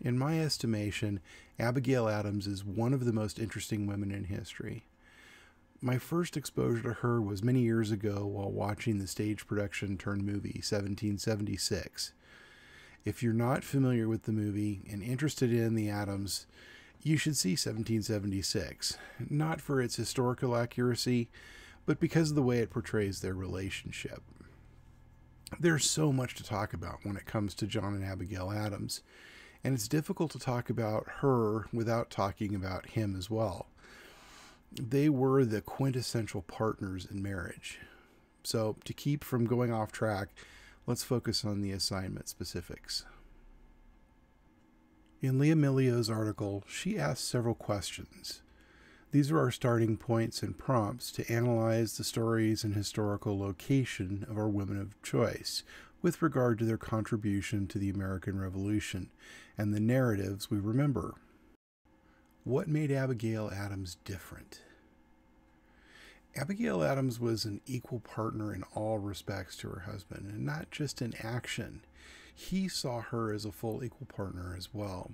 In my estimation, Abigail Adams is one of the most interesting women in history. My first exposure to her was many years ago while watching the stage production turned movie 1776. If you're not familiar with the movie and interested in the Adams, you should see 1776, not for its historical accuracy, but because of the way it portrays their relationship. There's so much to talk about when it comes to John and Abigail Adams, and it's difficult to talk about her without talking about him as well. They were the quintessential partners in marriage. So, to keep from going off track, let's focus on the assignment specifics. In Lea Millio's article, she asks several questions. These are our starting points and prompts to analyze the stories and historical location of our women of choice with regard to their contribution to the American Revolution and the narratives we remember. What made Abigail Adams different? Abigail Adams was an equal partner in all respects to her husband, and not just in action. He saw her as a full equal partner as well.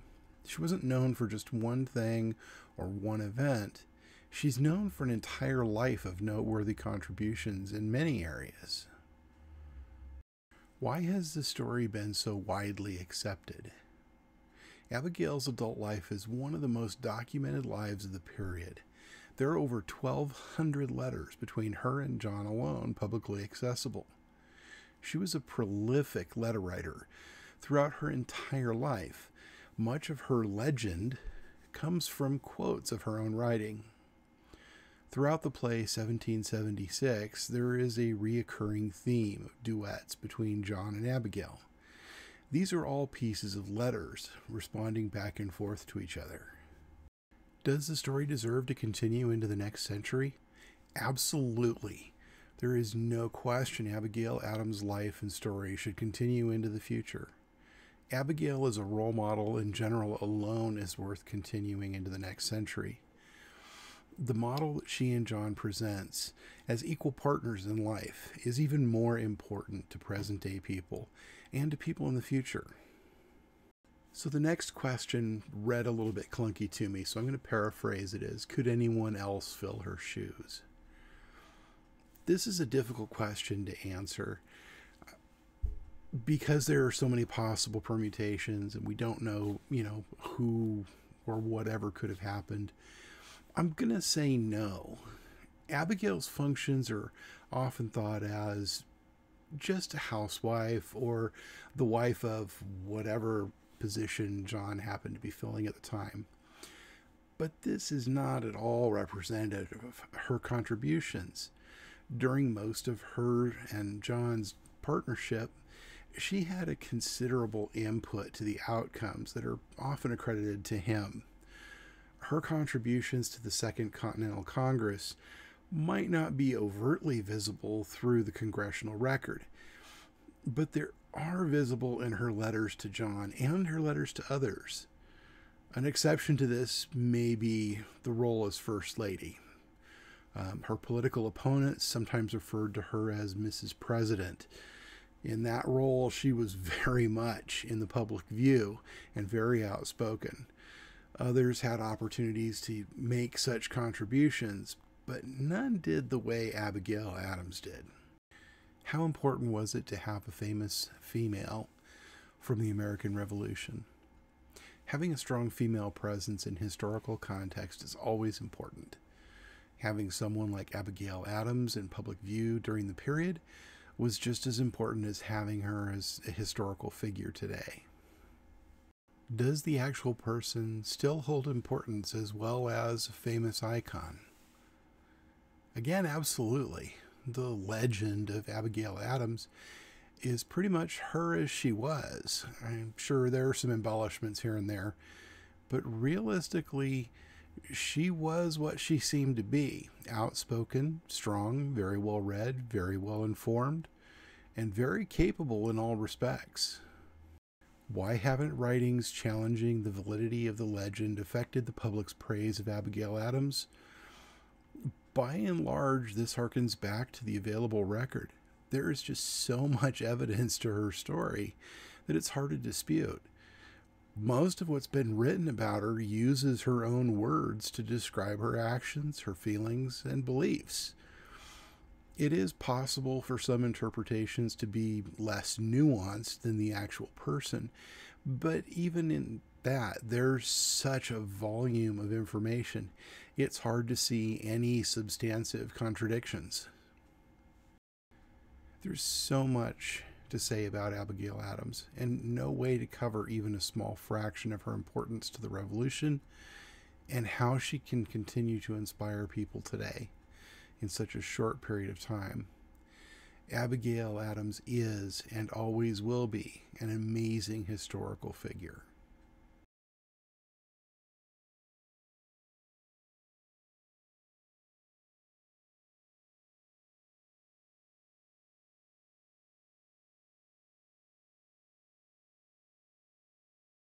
She wasn't known for just one thing or one event. She's known for an entire life of noteworthy contributions in many areas. Why has the story been so widely accepted? Abigail's adult life is one of the most documented lives of the period. There are over 1,200 letters between her and John alone publicly accessible. She was a prolific letter writer throughout her entire life. Much of her legend comes from quotes of her own writing. Throughout the play 1776, there is a reoccurring theme of duets between John and Abigail. These are all pieces of letters responding back and forth to each other. Does the story deserve to continue into the next century? Absolutely. There is no question Abigail Adams' life and story should continue into the future. Abigail as a role model in general alone is worth continuing into the next century. The model that she and John presents as equal partners in life is even more important to present day people and to people in the future. So the next question read a little bit clunky to me, so I'm going to paraphrase it as Could anyone else fill her shoes? This is a difficult question to answer because there are so many possible permutations and we don't know, you know, who or whatever could have happened. I'm going to say no. Abigail's functions are often thought as just a housewife or the wife of whatever position John happened to be filling at the time. But this is not at all representative of her contributions. During most of her and John's partnership, she had a considerable input to the outcomes that are often accredited to him. Her contributions to the Second Continental Congress might not be overtly visible through the congressional record, but there are visible in her letters to John and her letters to others. An exception to this may be the role as First Lady. Um, her political opponents sometimes referred to her as Mrs. President. In that role, she was very much in the public view and very outspoken. Others had opportunities to make such contributions, but none did the way Abigail Adams did. How important was it to have a famous female from the American Revolution? Having a strong female presence in historical context is always important. Having someone like Abigail Adams in public view during the period was just as important as having her as a historical figure today. Does the actual person still hold importance as well as a famous icon? Again, absolutely. The legend of Abigail Adams is pretty much her as she was. I'm sure there are some embellishments here and there, but realistically, she was what she seemed to be outspoken, strong, very well read, very well informed, and very capable in all respects. Why haven't writings challenging the validity of the legend affected the public's praise of Abigail Adams? By and large, this harkens back to the available record. There is just so much evidence to her story that it's hard to dispute. most of what's been written about her uses her own words to describe her actions, her feelings, and beliefs. It is possible for some interpretations to be less nuanced than the actual person, but even in that, there's such a volume of information, it's hard to see any substantive contradictions. There's so much to say about Abigail Adams, and no way to cover even a small fraction of her importance to the revolution and how she can continue to inspire people today in such a short period of time. Abigail Adams is and always will be an amazing historical figure.